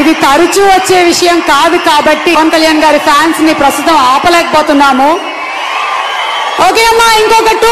ఇది తరచూ వచ్చే విషయం కాదు కాబట్టి పవన్ కళ్యాణ్ గారి ఫ్యాన్స్ని ప్రస్తుతం ఆపలేకపోతున్నాము. ఓకే అమ్మా ఇంకొక టూ